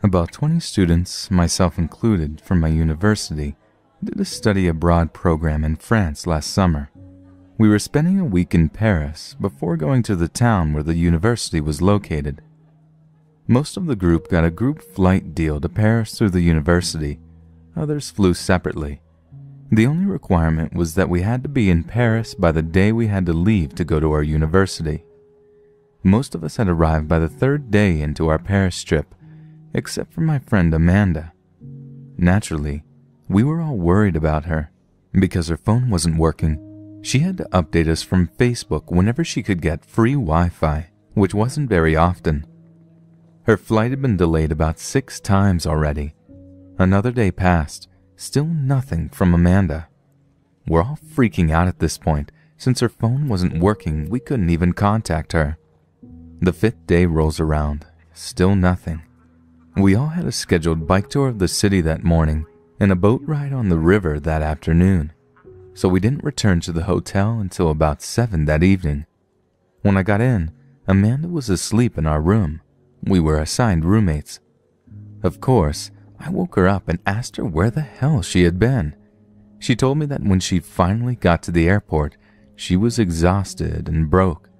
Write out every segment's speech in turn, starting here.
About 20 students, myself included, from my university, did a study abroad program in France last summer. We were spending a week in Paris before going to the town where the university was located. Most of the group got a group flight deal to Paris through the university, others flew separately. The only requirement was that we had to be in Paris by the day we had to leave to go to our university. Most of us had arrived by the third day into our Paris trip, except for my friend Amanda. Naturally, we were all worried about her. Because her phone wasn't working, she had to update us from Facebook whenever she could get free Wi Fi, which wasn't very often. Her flight had been delayed about six times already. Another day passed, still nothing from Amanda. We're all freaking out at this point. Since her phone wasn't working, we couldn't even contact her. The fifth day rolls around, still nothing. We all had a scheduled bike tour of the city that morning and a boat ride on the river that afternoon, so we didn't return to the hotel until about 7 that evening. When I got in, Amanda was asleep in our room. We were assigned roommates. Of course, I woke her up and asked her where the hell she had been. She told me that when she finally got to the airport, she was exhausted and broke.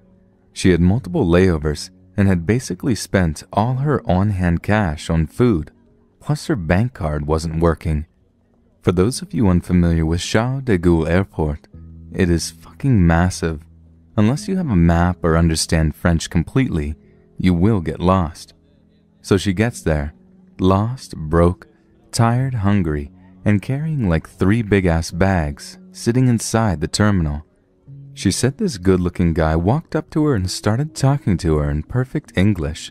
She had multiple layovers and had basically spent all her on hand cash on food, plus her bank card wasn't working. For those of you unfamiliar with Charles de Gaulle Airport, it is fucking massive. Unless you have a map or understand French completely, you will get lost. So she gets there, lost, broke, tired, hungry, and carrying like three big ass bags, sitting inside the terminal. She said this good looking guy walked up to her and started talking to her in perfect English.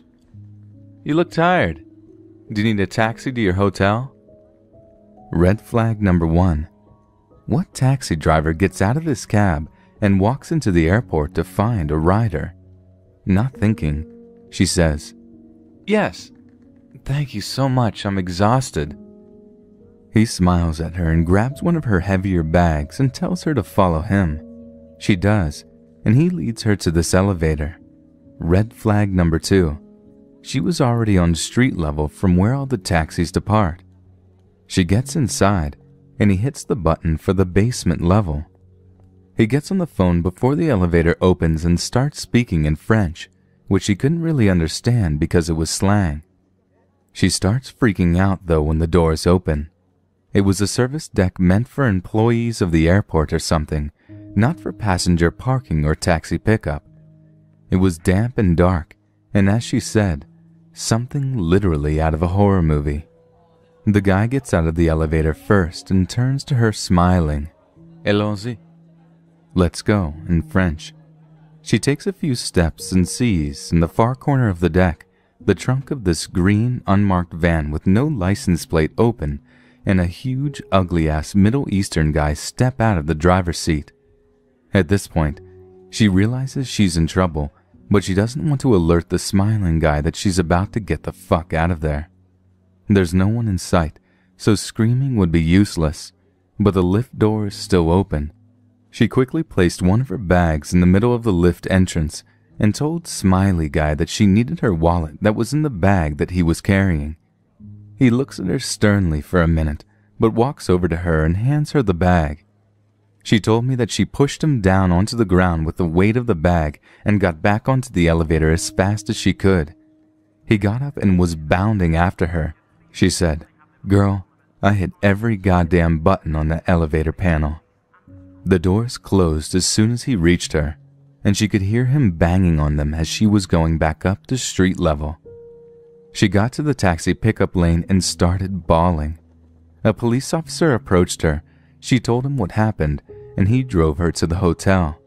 You look tired. Do you need a taxi to your hotel? Red flag number one. What taxi driver gets out of this cab and walks into the airport to find a rider? Not thinking, she says, Yes. Thank you so much. I'm exhausted. He smiles at her and grabs one of her heavier bags and tells her to follow him. She does, and he leads her to this elevator. Red flag number two. She was already on street level from where all the taxis depart. She gets inside, and he hits the button for the basement level. He gets on the phone before the elevator opens and starts speaking in French, which she couldn't really understand because it was slang. She starts freaking out though when the doors open. It was a service deck meant for employees of the airport or something, not for passenger parking or taxi pickup. It was damp and dark, and as she said, something literally out of a horror movie. The guy gets out of the elevator first and turns to her smiling. Allons-y. Let's go, in French. She takes a few steps and sees, in the far corner of the deck, the trunk of this green, unmarked van with no license plate open and a huge, ugly ass Middle Eastern guy step out of the driver's seat. At this point, she realizes she's in trouble, but she doesn't want to alert the smiling guy that she's about to get the fuck out of there. There's no one in sight, so screaming would be useless, but the lift door is still open. She quickly placed one of her bags in the middle of the lift entrance and told Smiley Guy that she needed her wallet that was in the bag that he was carrying. He looks at her sternly for a minute, but walks over to her and hands her the bag. She told me that she pushed him down onto the ground with the weight of the bag and got back onto the elevator as fast as she could. He got up and was bounding after her. She said, Girl, I hit every goddamn button on the elevator panel. The doors closed as soon as he reached her, and she could hear him banging on them as she was going back up to street level. She got to the taxi pickup lane and started bawling. A police officer approached her. She told him what happened and he drove her to the hotel.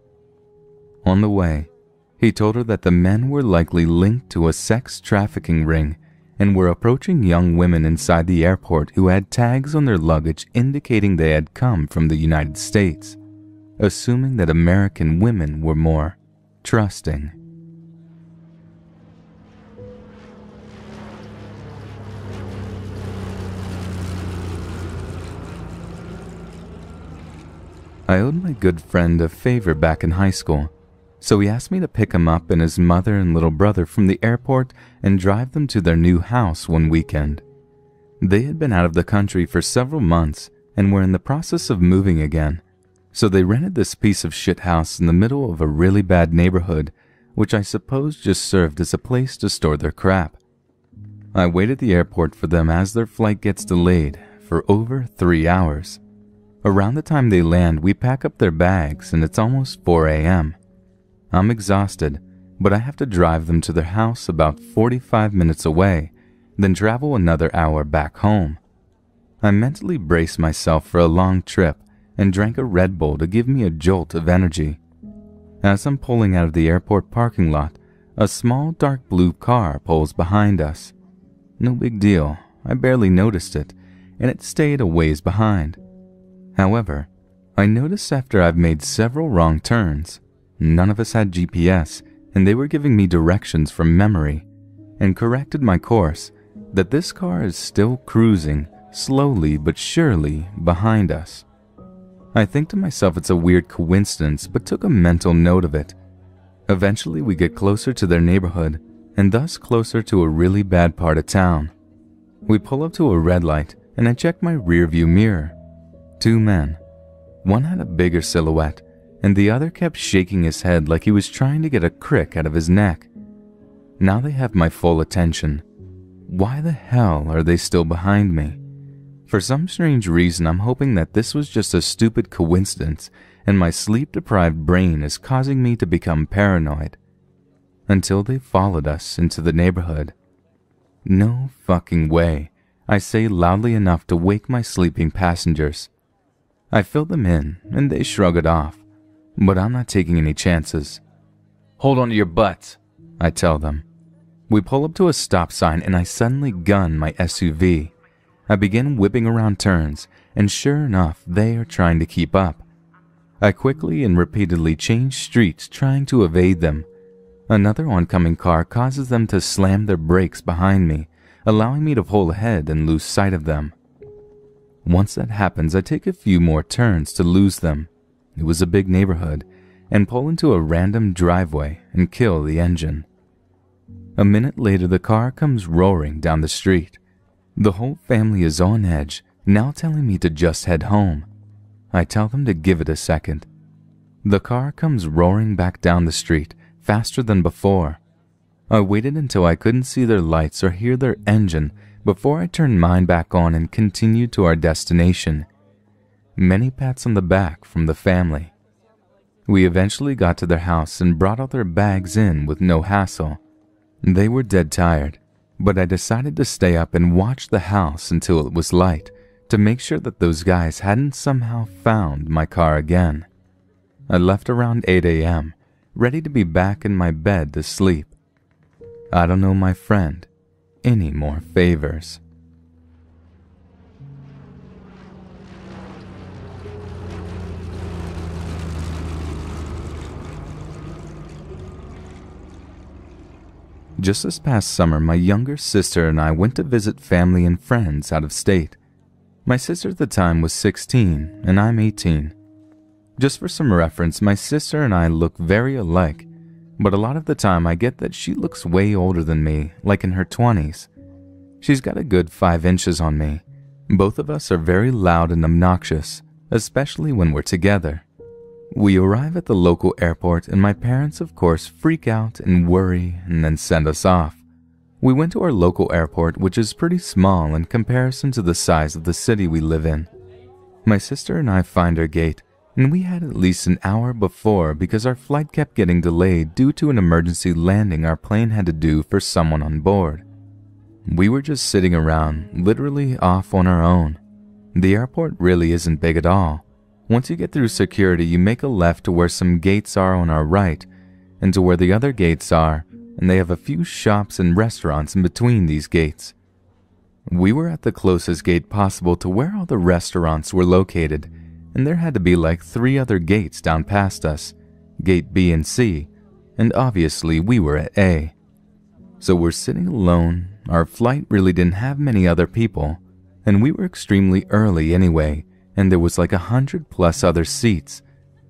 On the way, he told her that the men were likely linked to a sex trafficking ring and were approaching young women inside the airport who had tags on their luggage indicating they had come from the United States, assuming that American women were more trusting. I owed my good friend a favor back in high school. So he asked me to pick him up and his mother and little brother from the airport and drive them to their new house one weekend. They had been out of the country for several months and were in the process of moving again, so they rented this piece of shit house in the middle of a really bad neighborhood, which I suppose just served as a place to store their crap. I wait at the airport for them as their flight gets delayed for over three hours. Around the time they land, we pack up their bags and it's almost 4 a.m. I'm exhausted, but I have to drive them to their house about 45 minutes away, then travel another hour back home. I mentally brace myself for a long trip and drank a Red Bull to give me a jolt of energy. As I'm pulling out of the airport parking lot, a small dark blue car pulls behind us. No big deal, I barely noticed it, and it stayed a ways behind. However, I noticed after I've made several wrong turns None of us had GPS, and they were giving me directions from memory, and corrected my course that this car is still cruising slowly but surely behind us. I think to myself it's a weird coincidence, but took a mental note of it. Eventually, we get closer to their neighborhood, and thus closer to a really bad part of town. We pull up to a red light, and I check my rearview mirror. Two men. One had a bigger silhouette, and the other kept shaking his head like he was trying to get a crick out of his neck. Now they have my full attention. Why the hell are they still behind me? For some strange reason, I'm hoping that this was just a stupid coincidence and my sleep deprived brain is causing me to become paranoid. Until they followed us into the neighborhood. No fucking way, I say loudly enough to wake my sleeping passengers. I fill them in and they shrug it off. But I'm not taking any chances. Hold on to your butts, I tell them. We pull up to a stop sign and I suddenly gun my SUV. I begin whipping around turns, and sure enough, they are trying to keep up. I quickly and repeatedly change streets trying to evade them. Another oncoming car causes them to slam their brakes behind me, allowing me to pull ahead and lose sight of them. Once that happens, I take a few more turns to lose them. It was a big neighborhood, and pull into a random driveway and kill the engine. A minute later, the car comes roaring down the street. The whole family is on edge, now telling me to just head home. I tell them to give it a second. The car comes roaring back down the street, faster than before. I waited until I couldn't see their lights or hear their engine before I turned mine back on and continued to our destination many pats on the back from the family. We eventually got to their house and brought all their bags in with no hassle. They were dead tired, but I decided to stay up and watch the house until it was light to make sure that those guys hadn't somehow found my car again. I left around 8 a.m., ready to be back in my bed to sleep. I don't know my friend any more favors. Just this past summer, my younger sister and I went to visit family and friends out of state. My sister at the time was 16 and I'm 18. Just for some reference, my sister and I look very alike, but a lot of the time I get that she looks way older than me, like in her 20s. She's got a good 5 inches on me. Both of us are very loud and obnoxious, especially when we're together. We arrive at the local airport, and my parents, of course, freak out and worry and then send us off. We went to our local airport, which is pretty small in comparison to the size of the city we live in. My sister and I find our gate, and we had at least an hour before because our flight kept getting delayed due to an emergency landing our plane had to do for someone on board. We were just sitting around, literally off on our own. The airport really isn't big at all once you get through security, you make a left to where some gates are on our right, and to where the other gates are, and they have a few shops and restaurants in between these gates. We were at the closest gate possible to where all the restaurants were located, and there had to be like three other gates down past us Gate B and C, and obviously we were at A. So we're sitting alone, our flight really didn't have many other people, and we were extremely early anyway and there was like a hundred plus other seats.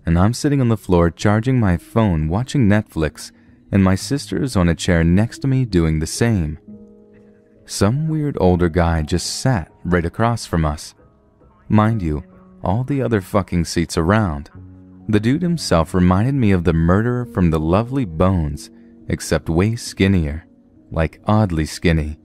and I'm sitting on the floor charging my phone watching Netflix, and my sister is on a chair next to me doing the same. Some weird older guy just sat right across from us. Mind you, all the other fucking seats around. The dude himself reminded me of the murderer from the lovely bones, except way skinnier, like oddly skinny.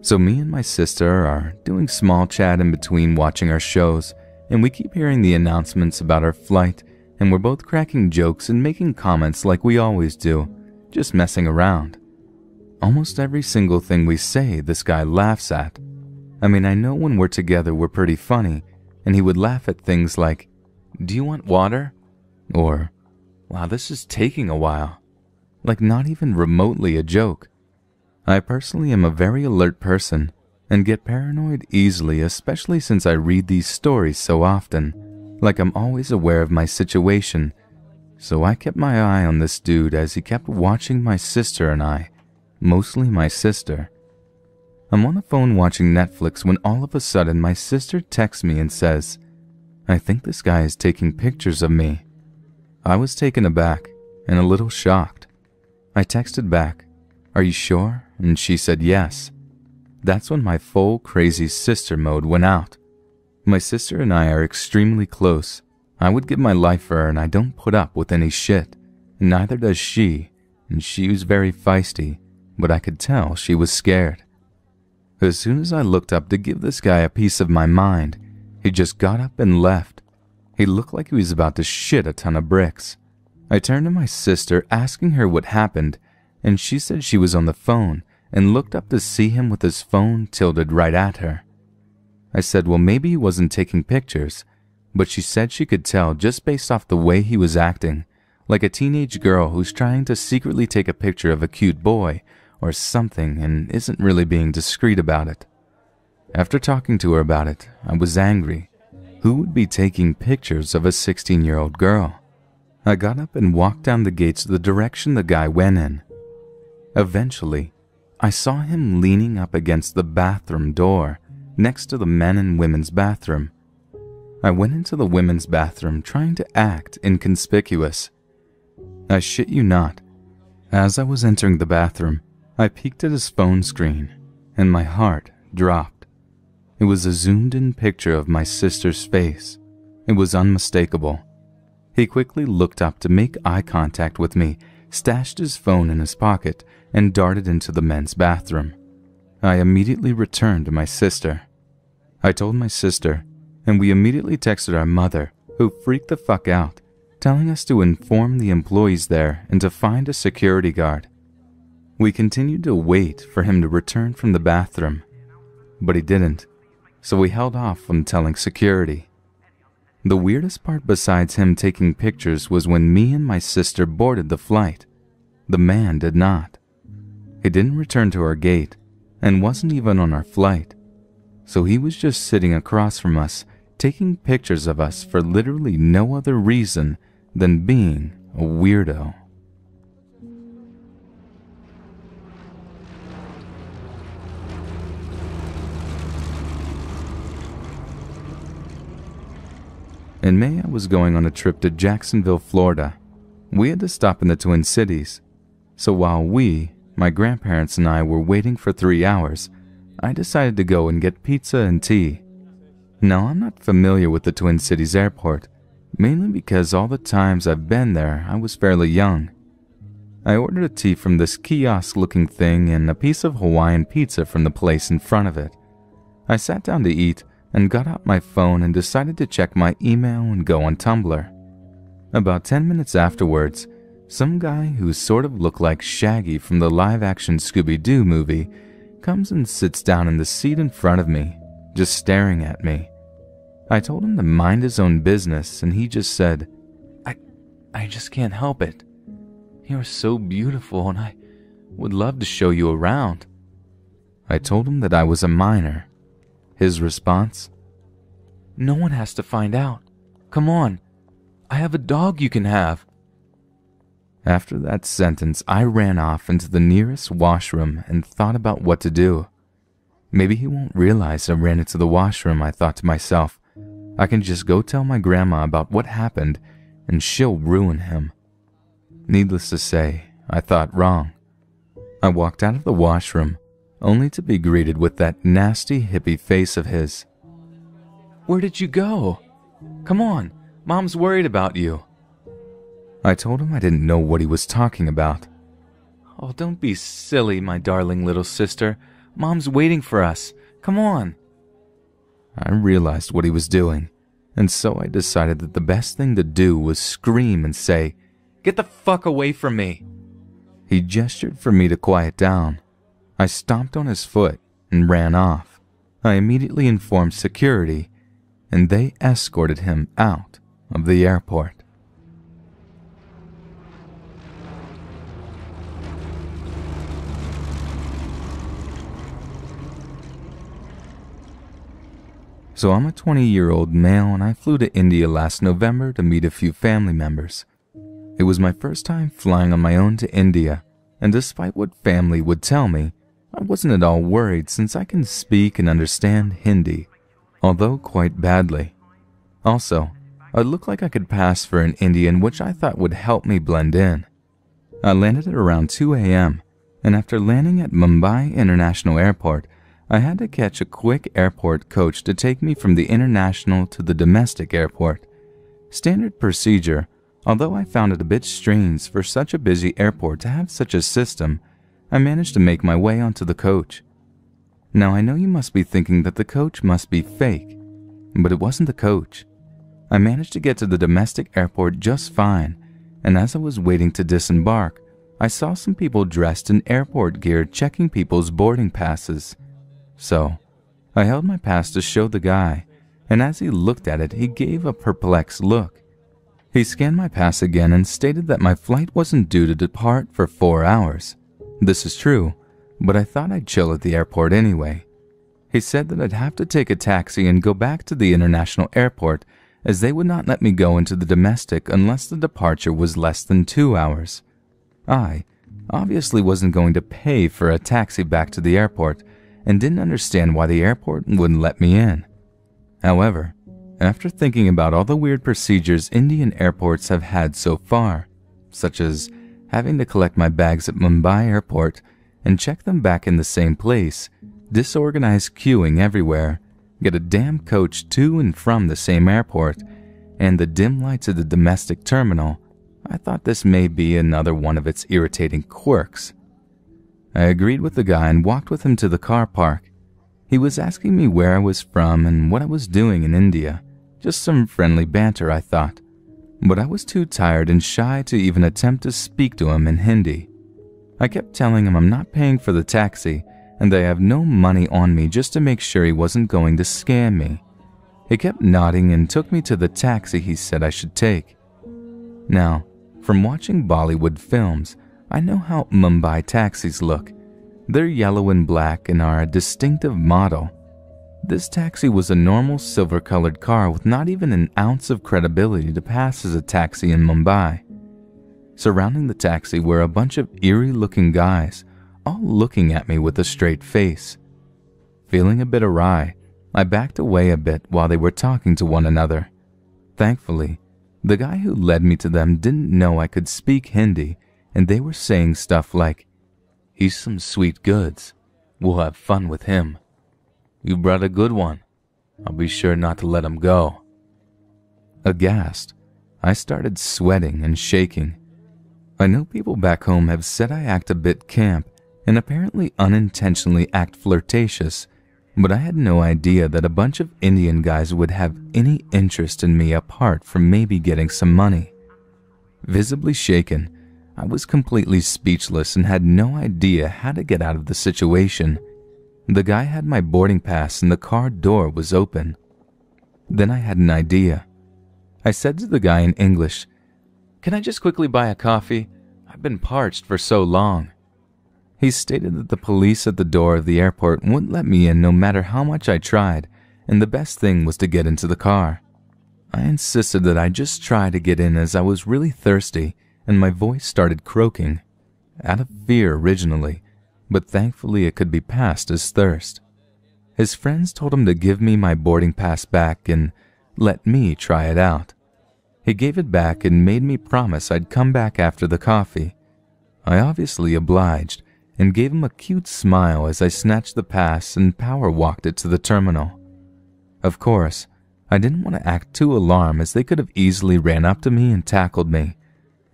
So me and my sister are doing small chat in between watching our shows, and we keep hearing the announcements about our flight, and we're both cracking jokes and making comments like we always do, just messing around. Almost every single thing we say, this guy laughs at. I mean, I know when we're together we're pretty funny, and he would laugh at things like, Do you want water? Or, Wow, this is taking a while. Like, not even remotely a joke. I personally am a very alert person and get paranoid easily, especially since I read these stories so often. Like, I'm always aware of my situation. So I kept my eye on this dude as he kept watching my sister and I mostly my sister. I'm on the phone watching Netflix when all of a sudden my sister texts me and says, I think this guy is taking pictures of me. I was taken aback and a little shocked. I texted back, Are you sure? And she said yes. That's when my full crazy sister mode went out. My sister and I are extremely close. I would give my life for her and I don't put up with any shit. Neither does she, and she was very feisty but I could tell she was scared. As soon as I looked up to give this guy a piece of my mind, he just got up and left. He looked like he was about to shit a ton of bricks. I turned to my sister asking her what happened, and she said she was on the phone and looked up to see him with his phone tilted right at her. I said, well, maybe he wasn't taking pictures, but she said she could tell just based off the way he was acting, like a teenage girl who's trying to secretly take a picture of a cute boy or something and isn't really being discreet about it. After talking to her about it, I was angry. Who would be taking pictures of a 16 year old girl? I got up and walked down the gates the direction the guy went in. Eventually, I saw him leaning up against the bathroom door next to the men and women's bathroom. I went into the women's bathroom trying to act inconspicuous. I shit you not. As I was entering the bathroom, I peeked at his phone screen, and my heart dropped. It was a zoomed in picture of my sister's face. It was unmistakable. He quickly looked up to make eye contact with me, stashed his phone in his pocket, and darted into the men's bathroom. I immediately returned to my sister. I told my sister, and we immediately texted our mother, who freaked the fuck out, telling us to inform the employees there and to find a security guard. We continued to wait for him to return from the bathroom, but he didn't, so we held off from telling security. The weirdest part besides him taking pictures was when me and my sister boarded the flight. The man did not. He didn't return to our gate and wasn't even on our flight. So he was just sitting across from us, taking pictures of us for literally no other reason than being a weirdo. In May, I was going on a trip to Jacksonville, Florida. We had to stop in the Twin Cities. So while we, my grandparents and I, were waiting for three hours, I decided to go and get pizza and tea. Now, I'm not familiar with the Twin Cities airport, mainly because all the times I've been there, I was fairly young. I ordered a tea from this kiosk looking thing and a piece of Hawaiian pizza from the place in front of it. I sat down to eat and got out my phone and decided to check my email and go on Tumblr. About 10 minutes afterwards, some guy who sort of looked like Shaggy from the live action Scooby Doo movie comes and sits down in the seat in front of me, just staring at me. I told him to mind his own business, and he just said, I, I just can't help it. You're so beautiful, and I would love to show you around. I told him that I was a minor his response? No one has to find out. Come on. I have a dog you can have. After that sentence, I ran off into the nearest washroom and thought about what to do. Maybe he won't realize I ran into the washroom, I thought to myself. I can just go tell my grandma about what happened, and she'll ruin him. Needless to say, I thought wrong. I walked out of the washroom, only to be greeted with that nasty hippie face of his. Where did you go? Come on, Mom's worried about you. I told him I didn't know what he was talking about. Oh, don't be silly, my darling little sister. Mom's waiting for us. Come on. I realized what he was doing, and so I decided that the best thing to do was scream and say, Get the fuck away from me. He gestured for me to quiet down. I stomped on his foot and ran off. I immediately informed security, and they escorted him out of the airport. So I'm a 20 year old male and I flew to India last November to meet a few family members. It was my first time flying on my own to India, and despite what family would tell me, I wasn't at all worried since I can speak and understand Hindi, although quite badly. Also, I looked like I could pass for an Indian, which I thought would help me blend in. I landed at around 2 a.m., and after landing at Mumbai International Airport, I had to catch a quick airport coach to take me from the international to the domestic airport. Standard procedure, although I found it a bit strange for such a busy airport to have such a system, I managed to make my way onto the coach. Now I know you must be thinking that the coach must be fake, but it wasn't the coach. I managed to get to the domestic airport just fine, and as I was waiting to disembark, I saw some people dressed in airport gear checking people's boarding passes. So, I held my pass to show the guy, and as he looked at it, he gave a perplexed look. He scanned my pass again and stated that my flight wasn't due to depart for four hours. This is true, but I thought I'd chill at the airport anyway. He said that I'd have to take a taxi and go back to the international airport as they would not let me go into the domestic unless the departure was less than two hours. I obviously wasn't going to pay for a taxi back to the airport and didn't understand why the airport wouldn't let me in. However, after thinking about all the weird procedures Indian airports have had so far, such as having to collect my bags at Mumbai airport and check them back in the same place, disorganized queuing everywhere, get a damn coach to and from the same airport, and the dim lights of the domestic terminal, I thought this may be another one of its irritating quirks. I agreed with the guy and walked with him to the car park. He was asking me where I was from and what I was doing in India. Just some friendly banter, I thought. But I was too tired and shy to even attempt to speak to him in Hindi. I kept telling him I'm not paying for the taxi and that I have no money on me just to make sure he wasn't going to scam me. He kept nodding and took me to the taxi he said I should take. Now, from watching Bollywood films, I know how Mumbai taxis look. They're yellow and black and are a distinctive model. This taxi was a normal silver colored car with not even an ounce of credibility to pass as a taxi in Mumbai. Surrounding the taxi were a bunch of eerie looking guys, all looking at me with a straight face. Feeling a bit awry, I backed away a bit while they were talking to one another. Thankfully, the guy who led me to them didn't know I could speak Hindi and they were saying stuff like, He's some sweet goods. We'll have fun with him. You brought a good one. I'll be sure not to let him go. Aghast, I started sweating and shaking. I know people back home have said I act a bit camp and apparently unintentionally act flirtatious, but I had no idea that a bunch of Indian guys would have any interest in me apart from maybe getting some money. Visibly shaken, I was completely speechless and had no idea how to get out of the situation. The guy had my boarding pass and the car door was open. Then I had an idea. I said to the guy in English, Can I just quickly buy a coffee? I've been parched for so long. He stated that the police at the door of the airport wouldn't let me in no matter how much I tried, and the best thing was to get into the car. I insisted that I just try to get in as I was really thirsty and my voice started croaking, out of fear originally, but thankfully it could be passed as thirst. His friends told him to give me my boarding pass back and let me try it out. He gave it back and made me promise I'd come back after the coffee. I obviously obliged and gave him a cute smile as I snatched the pass and power walked it to the terminal. Of course, I didn't want to act too alarmed as they could have easily ran up to me and tackled me.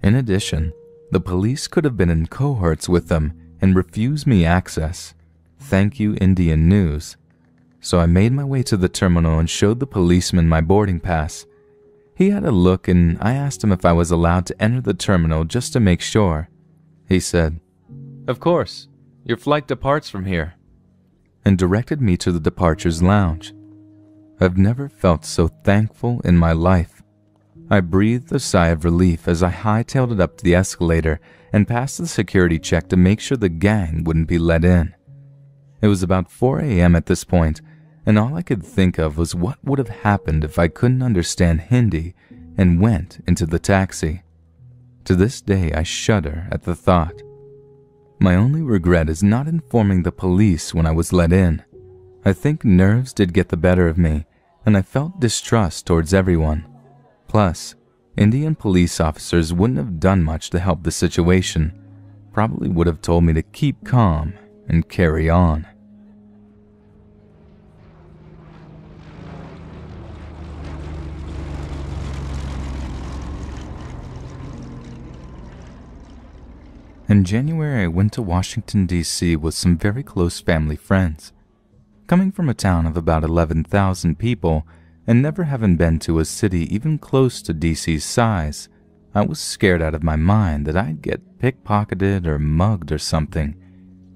In addition, the police could have been in cohorts with them and refuse me access. Thank you, Indian News. So I made my way to the terminal and showed the policeman my boarding pass. He had a look and I asked him if I was allowed to enter the terminal just to make sure. He said, Of course, your flight departs from here, and directed me to the departures lounge. I've never felt so thankful in my life. I breathed a sigh of relief as I hightailed it up to the escalator and passed the security check to make sure the gang wouldn't be let in. It was about 4 a.m. at this point, and all I could think of was what would have happened if I couldn't understand Hindi and went into the taxi. To this day, I shudder at the thought. My only regret is not informing the police when I was let in. I think nerves did get the better of me, and I felt distrust towards everyone. Plus, Indian police officers wouldn't have done much to help the situation, probably would have told me to keep calm and carry on. In January, I went to Washington, D.C. with some very close family friends. Coming from a town of about 11,000 people and never having been to a city even close to DC's size, I was scared out of my mind that I'd get pickpocketed or mugged or something.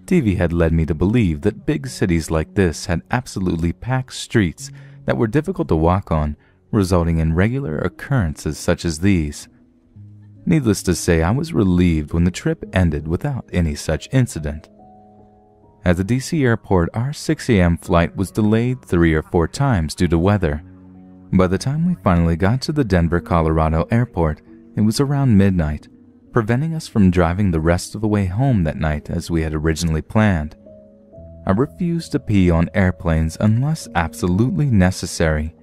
TV had led me to believe that big cities like this had absolutely packed streets that were difficult to walk on, resulting in regular occurrences such as these. Needless to say, I was relieved when the trip ended without any such incident. At the DC airport, our 6 a.m. flight was delayed three or four times due to weather. By the time we finally got to the Denver, Colorado airport, it was around midnight, preventing us from driving the rest of the way home that night as we had originally planned. I refused to pee on airplanes unless absolutely necessary,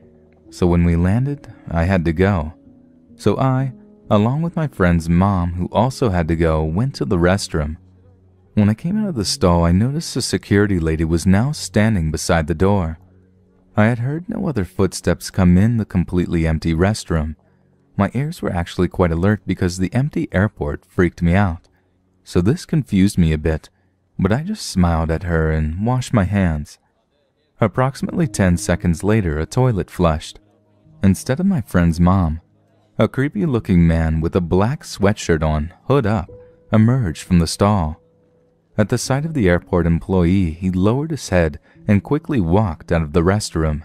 so when we landed, I had to go. So I, along with my friend's mom, who also had to go, went to the restroom. When I came out of the stall, I noticed the security lady was now standing beside the door. I had heard no other footsteps come in the completely empty restroom. My ears were actually quite alert because the empty airport freaked me out. So this confused me a bit, but I just smiled at her and washed my hands. Approximately 10 seconds later, a toilet flushed. Instead of my friend's mom, a creepy looking man with a black sweatshirt on, hood up, emerged from the stall. At the sight of the airport employee, he lowered his head and quickly walked out of the restroom.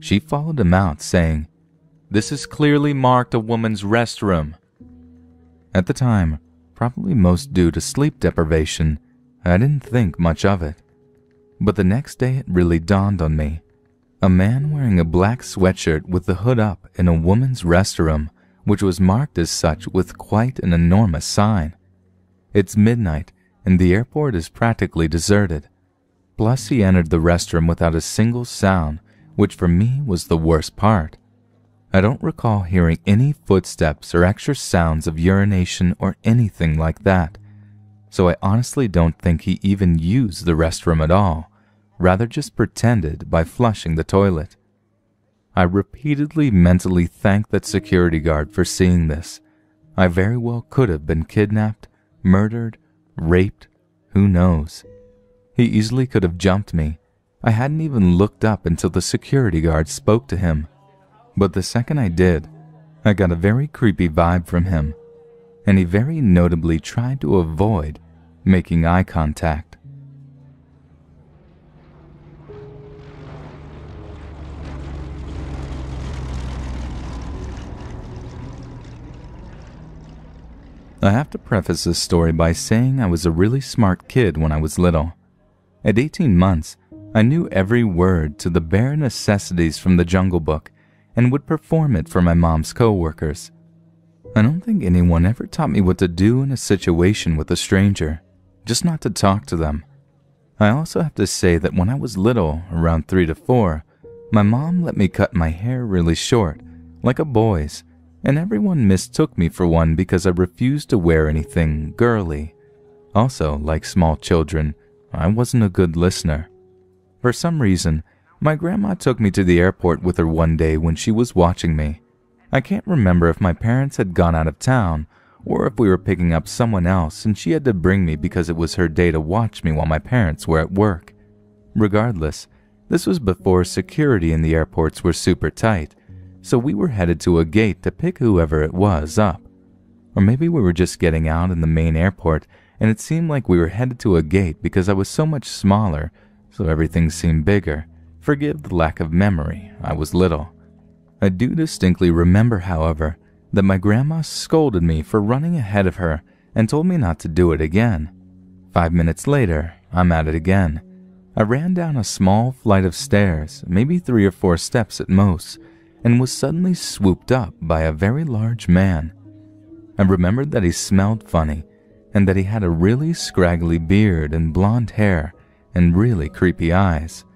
She followed him out, saying, This is clearly marked a woman's restroom. At the time, probably most due to sleep deprivation, I didn't think much of it. But the next day it really dawned on me. A man wearing a black sweatshirt with the hood up in a woman's restroom, which was marked as such with quite an enormous sign. It's midnight and the airport is practically deserted. Plus, he entered the restroom without a single sound, which for me was the worst part. I don't recall hearing any footsteps or extra sounds of urination or anything like that, so I honestly don't think he even used the restroom at all, rather just pretended by flushing the toilet. I repeatedly mentally thanked that security guard for seeing this. I very well could have been kidnapped, murdered, raped, who knows? He easily could have jumped me. I hadn't even looked up until the security guard spoke to him. But the second I did, I got a very creepy vibe from him, and he very notably tried to avoid making eye contact. I have to preface this story by saying I was a really smart kid when I was little. At 18 months, I knew every word to the bare necessities from the Jungle Book and would perform it for my mom's co-workers. I don't think anyone ever taught me what to do in a situation with a stranger, just not to talk to them. I also have to say that when I was little, around 3 to 4, my mom let me cut my hair really short, like a boy's, and everyone mistook me for one because I refused to wear anything girly. Also, like small children, I wasn't a good listener. For some reason, my grandma took me to the airport with her one day when she was watching me. I can't remember if my parents had gone out of town or if we were picking up someone else and she had to bring me because it was her day to watch me while my parents were at work. Regardless, this was before security in the airports were super tight, so we were headed to a gate to pick whoever it was up. Or maybe we were just getting out in the main airport and it seemed like we were headed to a gate because I was so much smaller, so everything seemed bigger. Forgive the lack of memory, I was little. I do distinctly remember, however, that my grandma scolded me for running ahead of her and told me not to do it again. Five minutes later, I'm at it again. I ran down a small flight of stairs, maybe three or four steps at most, and was suddenly swooped up by a very large man. I remembered that he smelled funny and that he had a really scraggly beard and blonde hair and really creepy eyes.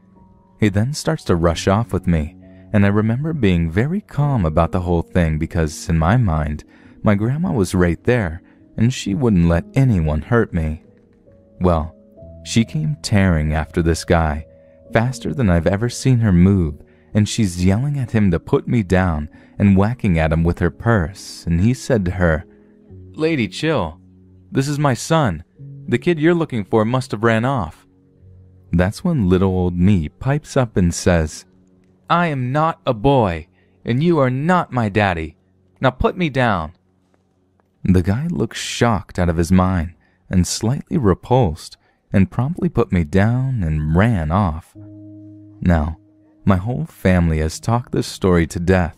He then starts to rush off with me, and I remember being very calm about the whole thing because, in my mind, my grandma was right there and she wouldn't let anyone hurt me. Well, she came tearing after this guy, faster than I've ever seen her move, and she's yelling at him to put me down and whacking at him with her purse, and he said to her, Lady, chill. This is my son. The kid you're looking for must have ran off. That's when little old me pipes up and says, I am not a boy, and you are not my daddy. Now put me down. The guy looked shocked out of his mind and slightly repulsed and promptly put me down and ran off. Now, my whole family has talked this story to death.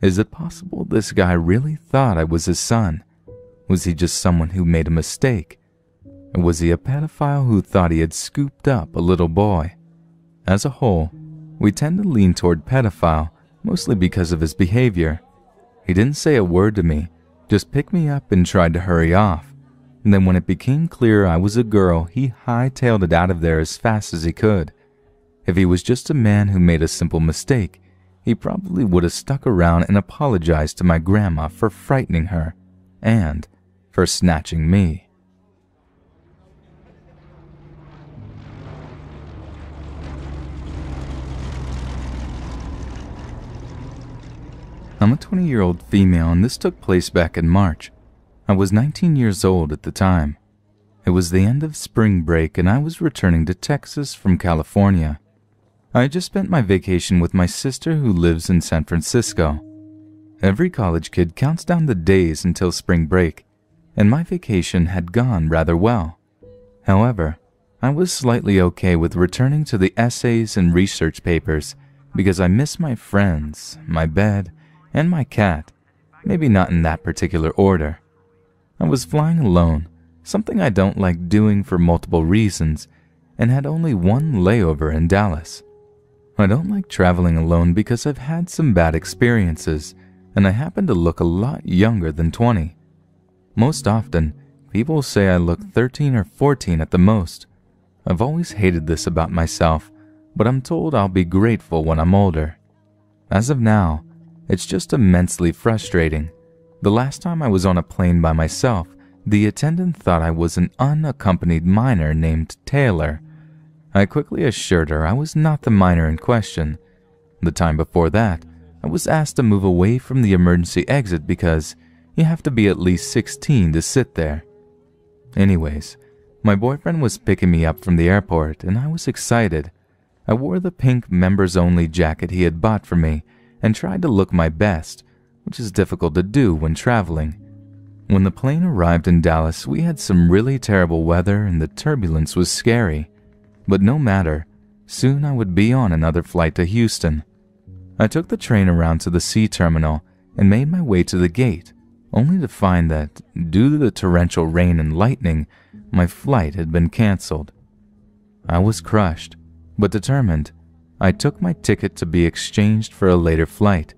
Is it possible this guy really thought I was his son? Was he just someone who made a mistake? Or was he a pedophile who thought he had scooped up a little boy? As a whole, we tend to lean toward pedophile, mostly because of his behavior. He didn't say a word to me, just picked me up and tried to hurry off. And then when it became clear I was a girl, he hightailed it out of there as fast as he could. If he was just a man who made a simple mistake, he probably would have stuck around and apologized to my grandma for frightening her and for snatching me. I'm a 20 year old female, and this took place back in March. I was 19 years old at the time. It was the end of spring break, and I was returning to Texas from California. I had just spent my vacation with my sister who lives in San Francisco. Every college kid counts down the days until spring break, and my vacation had gone rather well. However, I was slightly okay with returning to the essays and research papers because I miss my friends, my bed, and my cat, maybe not in that particular order. I was flying alone, something I don't like doing for multiple reasons, and had only one layover in Dallas. I don't like traveling alone because I've had some bad experiences, and I happen to look a lot younger than 20. Most often, people say I look 13 or 14 at the most. I've always hated this about myself, but I'm told I'll be grateful when I'm older. As of now, it's just immensely frustrating. The last time I was on a plane by myself, the attendant thought I was an unaccompanied minor named Taylor. I quickly assured her I was not the minor in question. The time before that, I was asked to move away from the emergency exit because you have to be at least 16 to sit there. Anyways, my boyfriend was picking me up from the airport and I was excited. I wore the pink members only jacket he had bought for me and tried to look my best, which is difficult to do when traveling. When the plane arrived in Dallas, we had some really terrible weather and the turbulence was scary. But no matter, soon I would be on another flight to Houston. I took the train around to the C terminal and made my way to the gate, only to find that, due to the torrential rain and lightning, my flight had been cancelled. I was crushed, but determined I took my ticket to be exchanged for a later flight.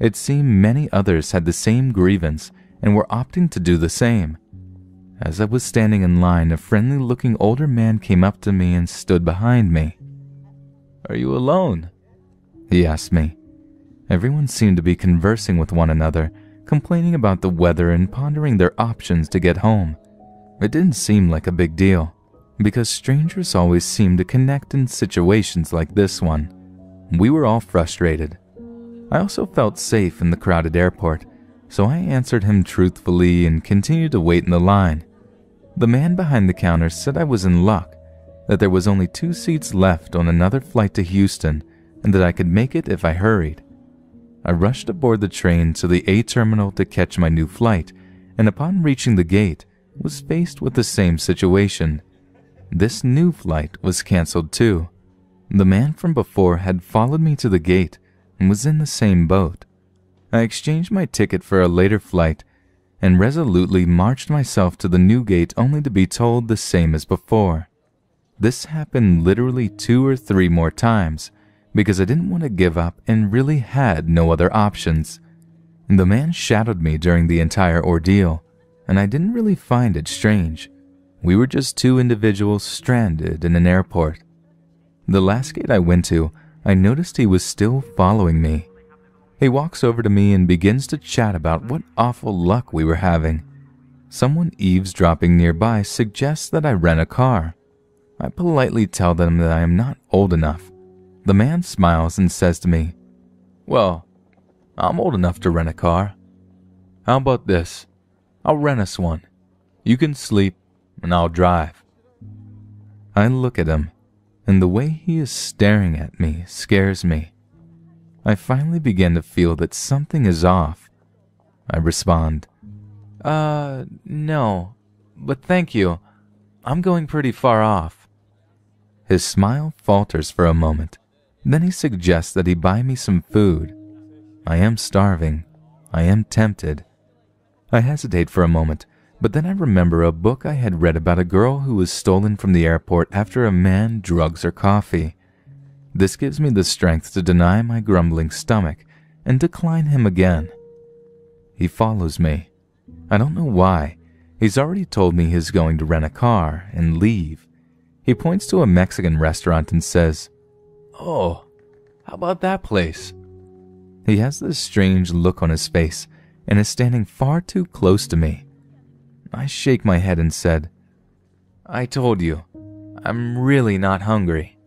It seemed many others had the same grievance and were opting to do the same. As I was standing in line, a friendly looking older man came up to me and stood behind me. Are you alone? He asked me. Everyone seemed to be conversing with one another, complaining about the weather and pondering their options to get home. It didn't seem like a big deal, because strangers always seem to connect in situations like this one. We were all frustrated. I also felt safe in the crowded airport, so I answered him truthfully and continued to wait in the line. The man behind the counter said I was in luck, that there was only two seats left on another flight to Houston, and that I could make it if I hurried. I rushed aboard the train to the A terminal to catch my new flight, and upon reaching the gate, was faced with the same situation. This new flight was cancelled too. The man from before had followed me to the gate and was in the same boat. I exchanged my ticket for a later flight and resolutely marched myself to the new gate only to be told the same as before. This happened literally two or three more times because I didn't want to give up and really had no other options. The man shadowed me during the entire ordeal, and I didn't really find it strange. We were just two individuals stranded in an airport. The last gate I went to, I noticed he was still following me. He walks over to me and begins to chat about what awful luck we were having. Someone eavesdropping nearby suggests that I rent a car. I politely tell them that I am not old enough the man smiles and says to me, Well, I'm old enough to rent a car. How about this? I'll rent us one. You can sleep and I'll drive. I look at him, and the way he is staring at me scares me. I finally begin to feel that something is off. I respond, Uh, no, but thank you. I'm going pretty far off. His smile falters for a moment, then he suggests that he buy me some food. I am starving. I am tempted. I hesitate for a moment, but then I remember a book I had read about a girl who was stolen from the airport after a man drugs her coffee. This gives me the strength to deny my grumbling stomach and decline him again. He follows me. I don't know why. He's already told me he's going to rent a car and leave. He points to a Mexican restaurant and says, Oh, how about that place? He has this strange look on his face and is standing far too close to me. I shake my head and said, I told you, I'm really not hungry.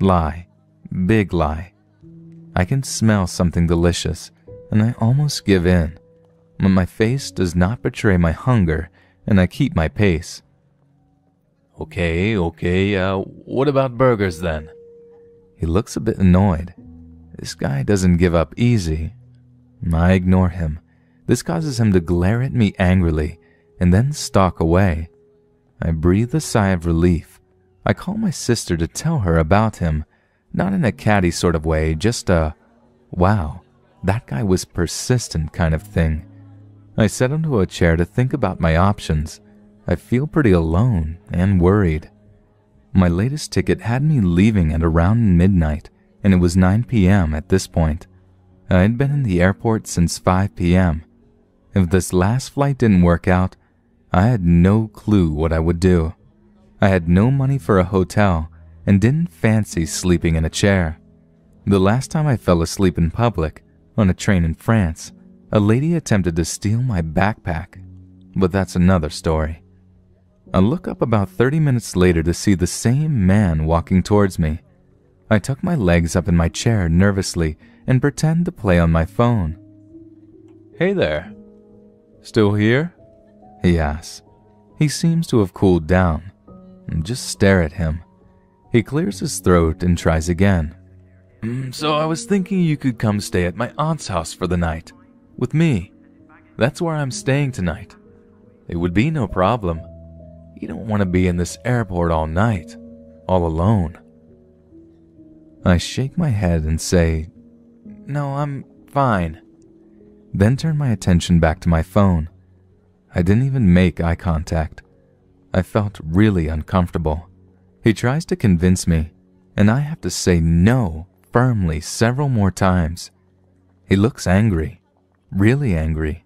Lie, big lie. I can smell something delicious, and I almost give in. But my face does not betray my hunger, and I keep my pace. Okay, okay, uh, what about burgers then? He looks a bit annoyed. This guy doesn't give up easy. I ignore him. This causes him to glare at me angrily and then stalk away. I breathe a sigh of relief. I call my sister to tell her about him, not in a catty sort of way, just a, wow, that guy was persistent kind of thing. I set him to a chair to think about my options. I feel pretty alone and worried. My latest ticket had me leaving at around midnight, and it was 9 p.m. at this point. I had been in the airport since 5 p.m. If this last flight didn't work out, I had no clue what I would do. I had no money for a hotel and didn't fancy sleeping in a chair. The last time I fell asleep in public, on a train in France, a lady attempted to steal my backpack. But that's another story. I look up about 30 minutes later to see the same man walking towards me. I tuck my legs up in my chair nervously and pretend to play on my phone. Hey there. Still here? He asks. He seems to have cooled down. Just stare at him. He clears his throat and tries again. Mm, so I was thinking you could come stay at my aunt's house for the night. With me. That's where I'm staying tonight. It would be no problem. You don't want to be in this airport all night, all alone. I shake my head and say, No, I'm fine. Then turn my attention back to my phone. I didn't even make eye contact. I felt really uncomfortable. He tries to convince me, and I have to say no firmly several more times. He looks angry, really angry.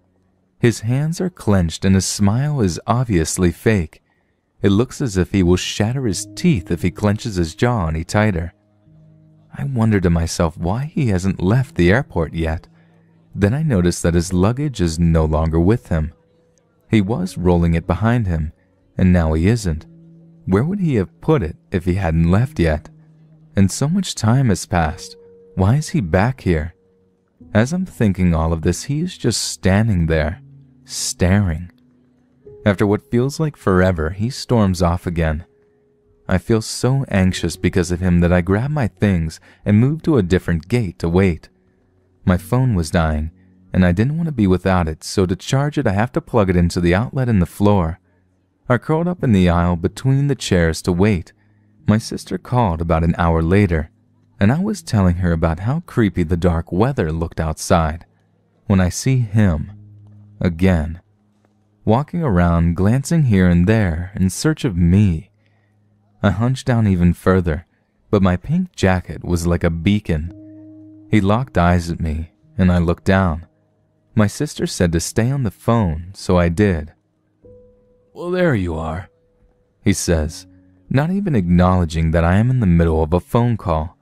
His hands are clenched and his smile is obviously fake. It looks as if he will shatter his teeth if he clenches his jaw any tighter. I wonder to myself why he hasn't left the airport yet. Then I notice that his luggage is no longer with him. He was rolling it behind him, and now he isn't. Where would he have put it if he hadn't left yet? And so much time has passed. Why is he back here? As I'm thinking all of this, he is just standing there, staring. After what feels like forever, he storms off again. I feel so anxious because of him that I grab my things and move to a different gate to wait. My phone was dying, and I didn't want to be without it, so to charge it, I have to plug it into the outlet in the floor. I curled up in the aisle between the chairs to wait. My sister called about an hour later, and I was telling her about how creepy the dark weather looked outside when I see him again, walking around, glancing here and there in search of me. I hunched down even further, but my pink jacket was like a beacon. He locked eyes at me, and I looked down. My sister said to stay on the phone, so I did. Well, there you are, he says, not even acknowledging that I am in the middle of a phone call.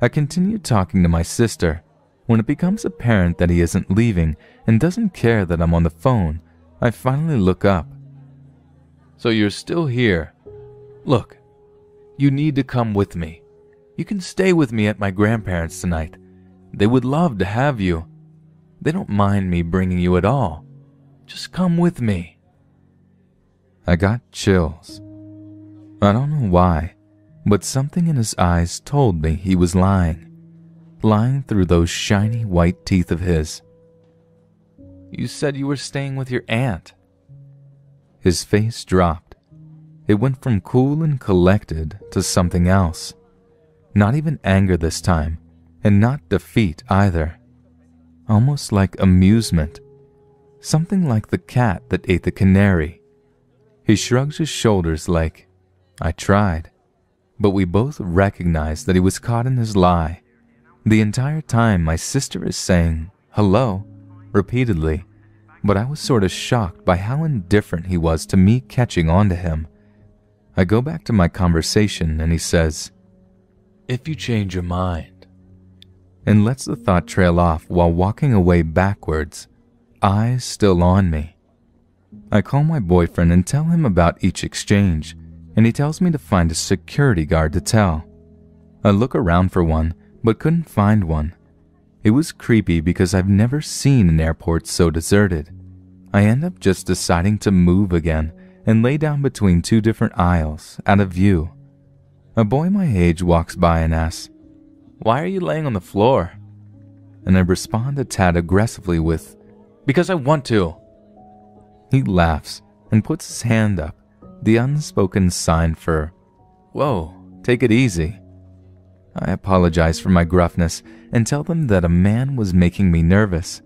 I continue talking to my sister. When it becomes apparent that he isn't leaving and doesn't care that I'm on the phone, I finally look up. So you're still here. Look, you need to come with me. You can stay with me at my grandparents' tonight. They would love to have you. They don't mind me bringing you at all. Just come with me. I got chills. I don't know why, but something in his eyes told me he was lying, lying through those shiny white teeth of his. You said you were staying with your aunt. His face dropped. It went from cool and collected to something else. Not even anger this time, and not defeat either. Almost like amusement. Something like the cat that ate the canary. He shrugs his shoulders like, I tried, but we both recognized that he was caught in his lie. The entire time, my sister is saying, hello, repeatedly, but I was sort of shocked by how indifferent he was to me catching on to him. I go back to my conversation and he says, If you change your mind, and lets the thought trail off while walking away backwards, eyes still on me. I call my boyfriend and tell him about each exchange and he tells me to find a security guard to tell. I look around for one, but couldn't find one. It was creepy because I've never seen an airport so deserted. I end up just deciding to move again and lay down between two different aisles, out of view. A boy my age walks by and asks, Why are you laying on the floor? And I respond a tad aggressively with, Because I want to. He laughs and puts his hand up the unspoken sign for, Whoa, take it easy. I apologize for my gruffness and tell them that a man was making me nervous.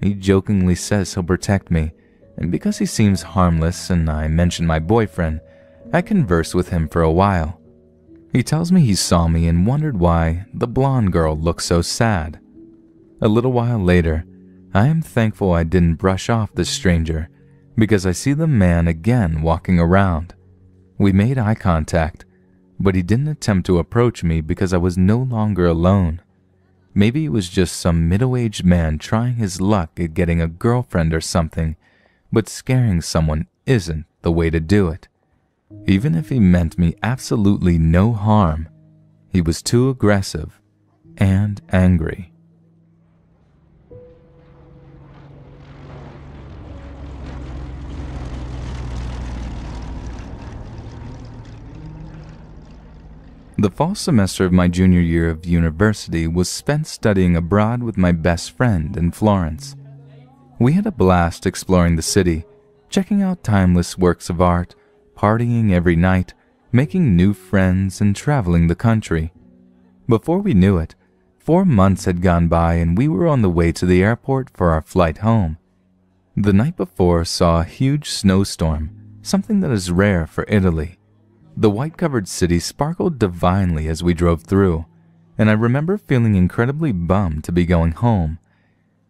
He jokingly says he'll protect me, and because he seems harmless and I mention my boyfriend, I converse with him for a while. He tells me he saw me and wondered why the blonde girl looked so sad. A little while later, I am thankful I didn't brush off the stranger because I see the man again walking around. We made eye contact, but he didn't attempt to approach me because I was no longer alone. Maybe it was just some middle aged man trying his luck at getting a girlfriend or something, but scaring someone isn't the way to do it. Even if he meant me absolutely no harm, he was too aggressive and angry. The fall semester of my junior year of university was spent studying abroad with my best friend in Florence. We had a blast exploring the city, checking out timeless works of art, partying every night, making new friends, and traveling the country. Before we knew it, four months had gone by and we were on the way to the airport for our flight home. The night before saw a huge snowstorm, something that is rare for Italy. The white covered city sparkled divinely as we drove through, and I remember feeling incredibly bummed to be going home.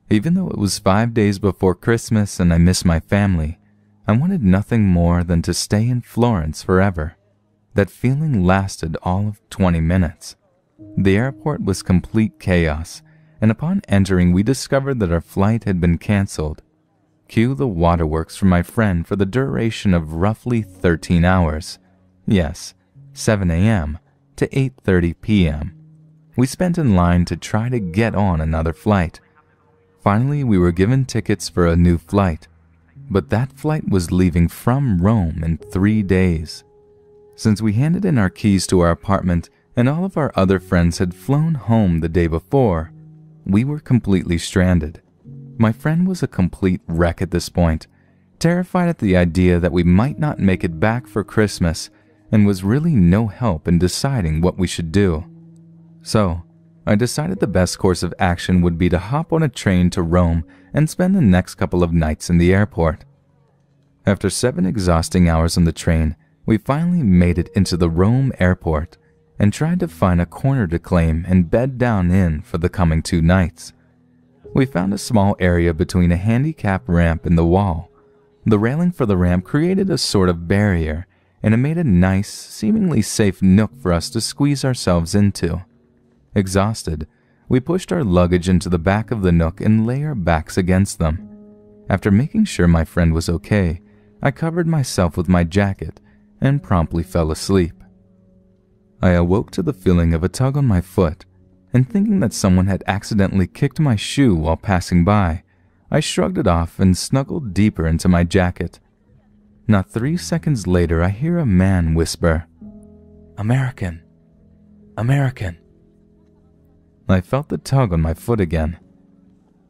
Even though it was five days before Christmas and I missed my family, I wanted nothing more than to stay in Florence forever. That feeling lasted all of 20 minutes. The airport was complete chaos, and upon entering, we discovered that our flight had been canceled. Cue the waterworks from my friend for the duration of roughly 13 hours. Yes, 7 a.m. to 8:30 p.m. We spent in line to try to get on another flight. Finally, we were given tickets for a new flight, but that flight was leaving from Rome in 3 days. Since we handed in our keys to our apartment and all of our other friends had flown home the day before, we were completely stranded. My friend was a complete wreck at this point, terrified at the idea that we might not make it back for Christmas and was really no help in deciding what we should do. So, I decided the best course of action would be to hop on a train to Rome and spend the next couple of nights in the airport. After seven exhausting hours on the train, we finally made it into the Rome airport and tried to find a corner to claim and bed down in for the coming two nights. We found a small area between a handicap ramp and the wall. The railing for the ramp created a sort of barrier, and it made a nice, seemingly safe nook for us to squeeze ourselves into. Exhausted, we pushed our luggage into the back of the nook and lay our backs against them. After making sure my friend was okay, I covered myself with my jacket and promptly fell asleep. I awoke to the feeling of a tug on my foot and thinking that someone had accidentally kicked my shoe while passing by, I shrugged it off and snuggled deeper into my jacket. Not three seconds later, I hear a man whisper, American, American. I felt the tug on my foot again.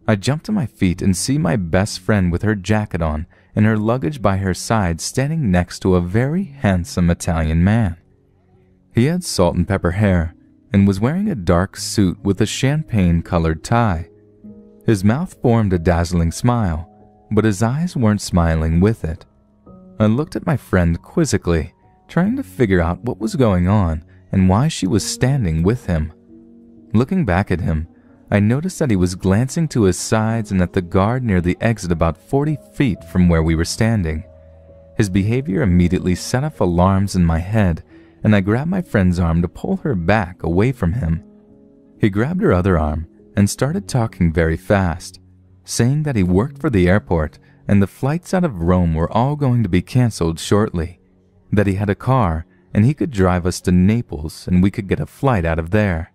I jump to my feet and see my best friend with her jacket on and her luggage by her side standing next to a very handsome Italian man. He had salt and pepper hair and was wearing a dark suit with a champagne colored tie. His mouth formed a dazzling smile, but his eyes weren't smiling with it. I looked at my friend quizzically, trying to figure out what was going on and why she was standing with him. Looking back at him, I noticed that he was glancing to his sides and at the guard near the exit about 40 feet from where we were standing. His behavior immediately set off alarms in my head and I grabbed my friend's arm to pull her back away from him. He grabbed her other arm and started talking very fast, saying that he worked for the airport and the flights out of Rome were all going to be canceled shortly, that he had a car and he could drive us to Naples and we could get a flight out of there.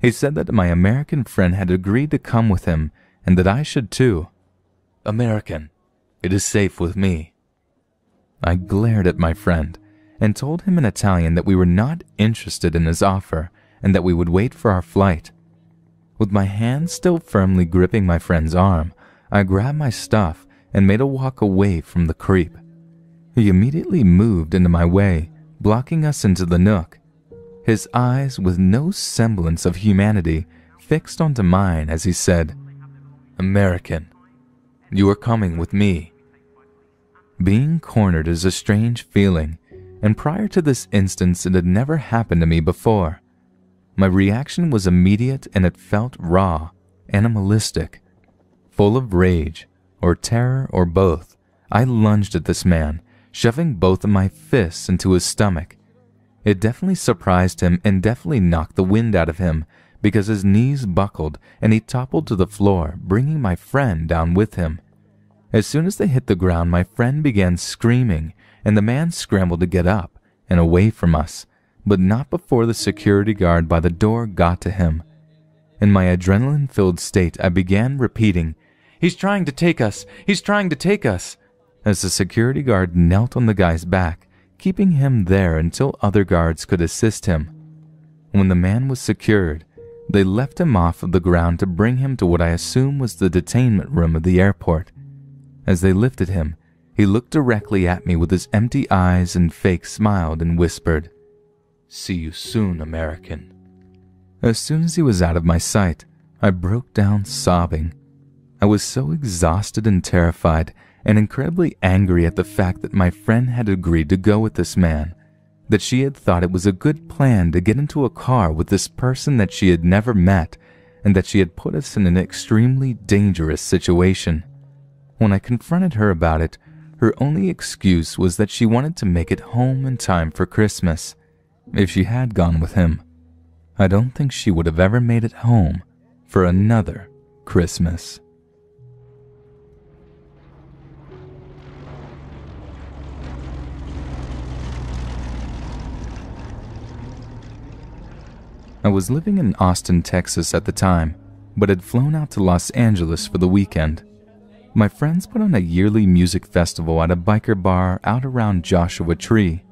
He said that my American friend had agreed to come with him and that I should too. American, it is safe with me. I glared at my friend and told him in Italian that we were not interested in his offer and that we would wait for our flight. With my hand still firmly gripping my friend's arm, I grabbed my stuff and made a walk away from the creep. He immediately moved into my way, blocking us into the nook. His eyes, with no semblance of humanity, fixed onto mine as he said, American, you are coming with me. Being cornered is a strange feeling, and prior to this instance, it had never happened to me before. My reaction was immediate and it felt raw, animalistic. Full of rage, or terror, or both, I lunged at this man, shoving both of my fists into his stomach. It definitely surprised him and definitely knocked the wind out of him because his knees buckled and he toppled to the floor, bringing my friend down with him. As soon as they hit the ground, my friend began screaming and the man scrambled to get up and away from us, but not before the security guard by the door got to him. In my adrenaline filled state, I began repeating, He's trying to take us! He's trying to take us! As the security guard knelt on the guy's back, keeping him there until other guards could assist him. When the man was secured, they left him off of the ground to bring him to what I assume was the detainment room of the airport. As they lifted him, he looked directly at me with his empty eyes and fake smiled and whispered, See you soon, American. As soon as he was out of my sight, I broke down sobbing. I was so exhausted and terrified and incredibly angry at the fact that my friend had agreed to go with this man, that she had thought it was a good plan to get into a car with this person that she had never met, and that she had put us in an extremely dangerous situation. When I confronted her about it, her only excuse was that she wanted to make it home in time for Christmas. If she had gone with him, I don't think she would have ever made it home for another Christmas. I was living in Austin, Texas at the time, but had flown out to Los Angeles for the weekend. My friends put on a yearly music festival at a biker bar out around Joshua Tree.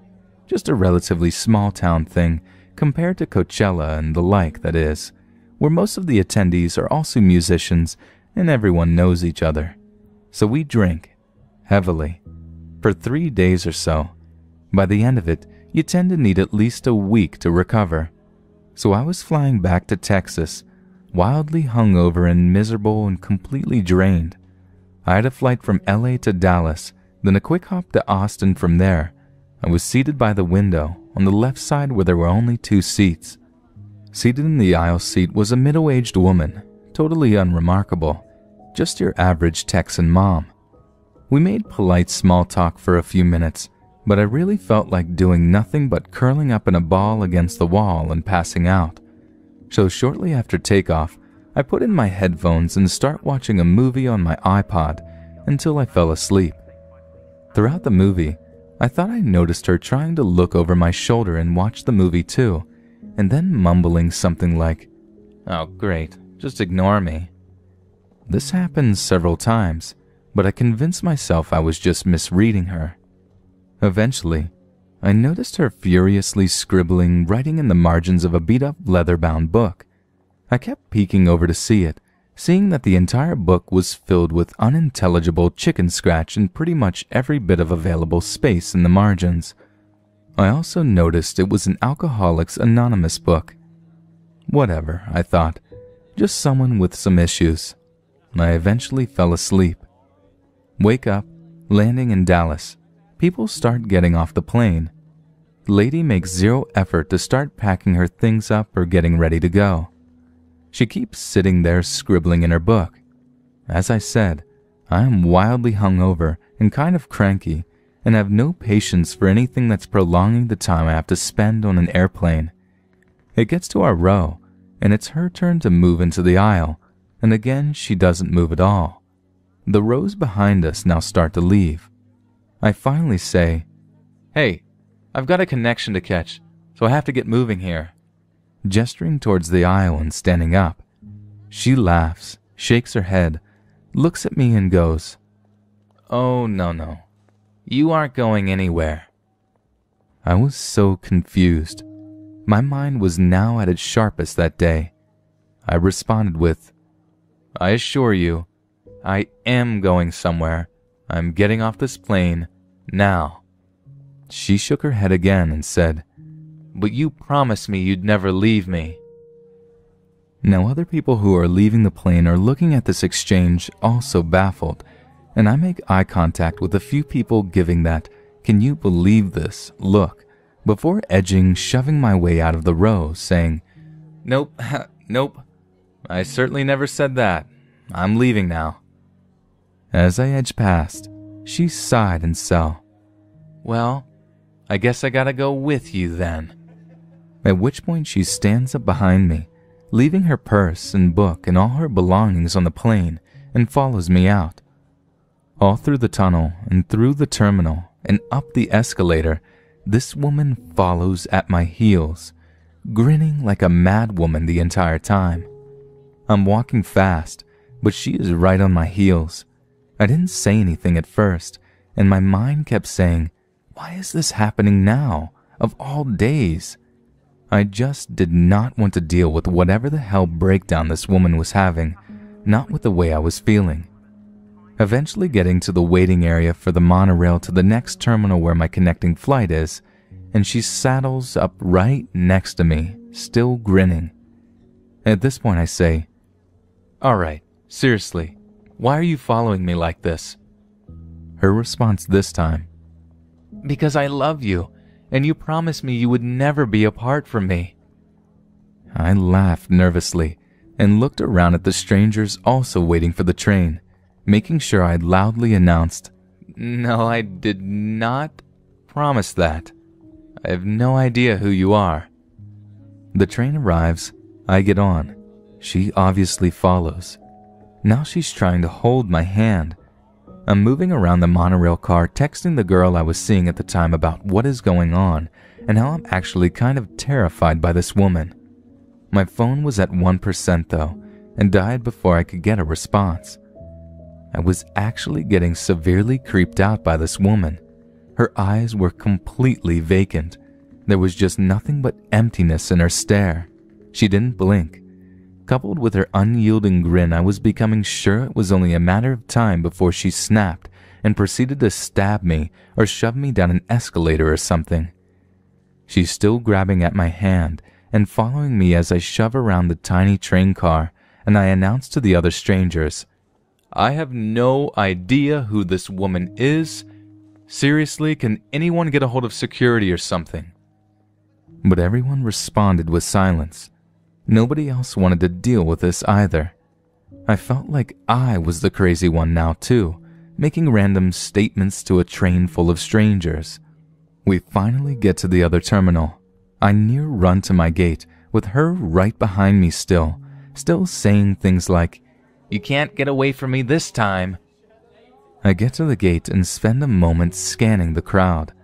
Just a relatively small town thing compared to Coachella and the like, that is, where most of the attendees are also musicians and everyone knows each other. So we drink heavily for three days or so. By the end of it, you tend to need at least a week to recover so I was flying back to Texas, wildly hungover and miserable and completely drained. I had a flight from LA to Dallas, then a quick hop to Austin from there. I was seated by the window, on the left side where there were only two seats. Seated in the aisle seat was a middle aged woman, totally unremarkable, just your average Texan mom. We made polite small talk for a few minutes, but I really felt like doing nothing but curling up in a ball against the wall and passing out. So shortly after takeoff, I put in my headphones and start watching a movie on my iPod until I fell asleep. Throughout the movie, I thought I noticed her trying to look over my shoulder and watch the movie too, and then mumbling something like, Oh, great, just ignore me. This happened several times, but I convinced myself I was just misreading her. Eventually, I noticed her furiously scribbling, writing in the margins of a beat up leather bound book. I kept peeking over to see it, seeing that the entire book was filled with unintelligible chicken scratch in pretty much every bit of available space in the margins. I also noticed it was an Alcoholics Anonymous book. Whatever, I thought, just someone with some issues. I eventually fell asleep. Wake up, landing in Dallas people start getting off the plane. Lady makes zero effort to start packing her things up or getting ready to go. She keeps sitting there scribbling in her book. As I said, I am wildly hungover and kind of cranky and have no patience for anything that's prolonging the time I have to spend on an airplane. It gets to our row, and it's her turn to move into the aisle, and again she doesn't move at all. The rows behind us now start to leave. I finally say, Hey, I've got a connection to catch, so I have to get moving here. Gesturing towards the aisle and standing up, she laughs, shakes her head, looks at me, and goes, Oh, no, no. You aren't going anywhere. I was so confused. My mind was now at its sharpest that day. I responded with, I assure you, I am going somewhere. I'm getting off this plane now. She shook her head again and said, But you promised me you'd never leave me. Now, other people who are leaving the plane are looking at this exchange also baffled, and I make eye contact with a few people giving that, can you believe this, look, before edging, shoving my way out of the row, saying, Nope, nope, I certainly never said that. I'm leaving now. As I edge past, she sighed and said, Well, I guess I gotta go with you then. At which point she stands up behind me, leaving her purse and book and all her belongings on the plane, and follows me out. All through the tunnel and through the terminal and up the escalator, this woman follows at my heels, grinning like a madwoman the entire time. I'm walking fast, but she is right on my heels I didn't say anything at first, and my mind kept saying, Why is this happening now, of all days? I just did not want to deal with whatever the hell breakdown this woman was having, not with the way I was feeling. Eventually, getting to the waiting area for the monorail to the next terminal where my connecting flight is, and she saddles up right next to me, still grinning. At this point, I say, All right, seriously, why are you following me like this? Her response this time Because I love you, and you promised me you would never be apart from me. I laughed nervously and looked around at the strangers also waiting for the train, making sure I'd loudly announced, No, I did not promise that. I have no idea who you are. The train arrives, I get on. She obviously follows. Now she's trying to hold my hand. I'm moving around the monorail car, texting the girl I was seeing at the time about what is going on and how I'm actually kind of terrified by this woman. My phone was at 1% though, and died before I could get a response. I was actually getting severely creeped out by this woman. Her eyes were completely vacant. There was just nothing but emptiness in her stare. She didn't blink. Coupled with her unyielding grin, I was becoming sure it was only a matter of time before she snapped and proceeded to stab me or shove me down an escalator or something. She's still grabbing at my hand and following me as I shove around the tiny train car, and I announce to the other strangers, I have no idea who this woman is. Seriously, can anyone get a hold of security or something? But everyone responded with silence. Nobody else wanted to deal with this either. I felt like I was the crazy one now, too, making random statements to a train full of strangers. We finally get to the other terminal. I near run to my gate, with her right behind me still, still saying things like, You can't get away from me this time. I get to the gate and spend a moment scanning the crowd.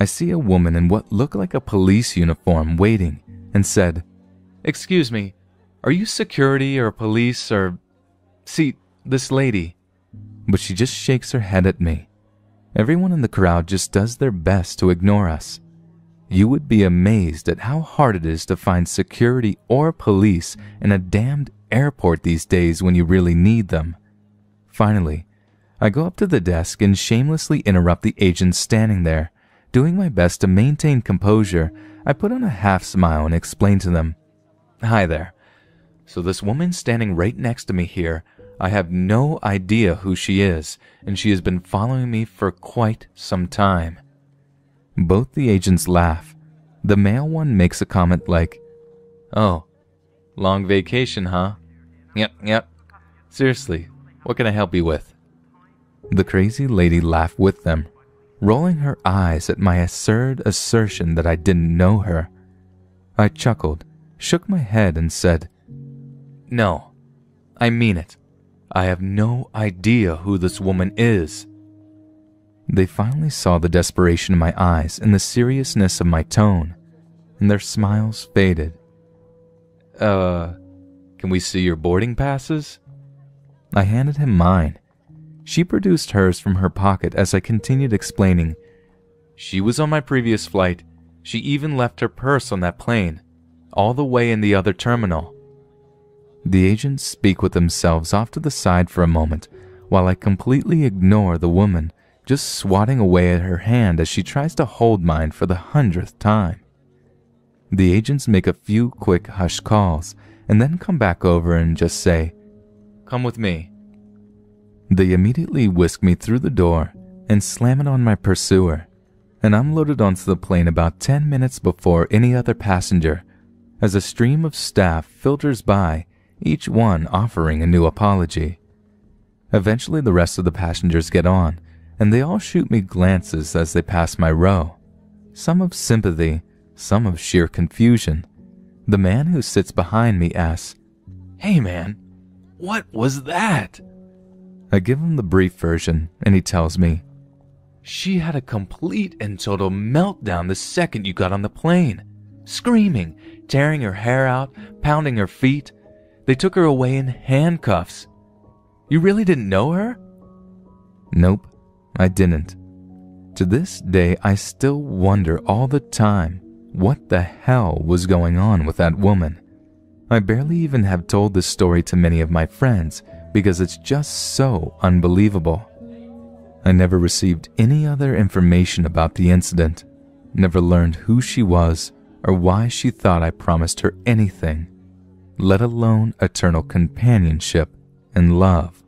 I see a woman in what looked like a police uniform waiting and said, Excuse me, are you security or police or. See, this lady. But she just shakes her head at me. Everyone in the crowd just does their best to ignore us. You would be amazed at how hard it is to find security or police in a damned airport these days when you really need them. Finally, I go up to the desk and shamelessly interrupt the agent standing there. Doing my best to maintain composure, I put on a half smile and explain to them Hi there. So this woman standing right next to me here, I have no idea who she is, and she has been following me for quite some time. Both the agents laugh. The male one makes a comment like, Oh, long vacation, huh? Yep, yep. Seriously, what can I help you with? The crazy lady laughed with them, rolling her eyes at my absurd assertion that I didn't know her. I chuckled shook my head, and said, No, I mean it. I have no idea who this woman is. They finally saw the desperation in my eyes and the seriousness of my tone, and their smiles faded. Uh, can we see your boarding passes? I handed him mine. She produced hers from her pocket as I continued explaining. She was on my previous flight. She even left her purse on that plane all the way in the other terminal. The agents speak with themselves off to the side for a moment while I completely ignore the woman just swatting away at her hand as she tries to hold mine for the hundredth time. The agents make a few quick hush calls and then come back over and just say, Come with me. They immediately whisk me through the door and slam it on my pursuer, and I'm loaded onto the plane about 10 minutes before any other passenger as a stream of staff filters by, each one offering a new apology. Eventually, the rest of the passengers get on, and they all shoot me glances as they pass my row. Some of sympathy, some of sheer confusion. The man who sits behind me asks, Hey man, what was that? I give him the brief version, and he tells me, She had a complete and total meltdown the second you got on the plane, screaming, tearing her hair out, pounding her feet. They took her away in handcuffs. You really didn't know her? Nope, I didn't. To this day, I still wonder all the time what the hell was going on with that woman. I barely even have told this story to many of my friends because it's just so unbelievable. I never received any other information about the incident, never learned who she was, or why she thought I promised her anything, let alone eternal companionship and love.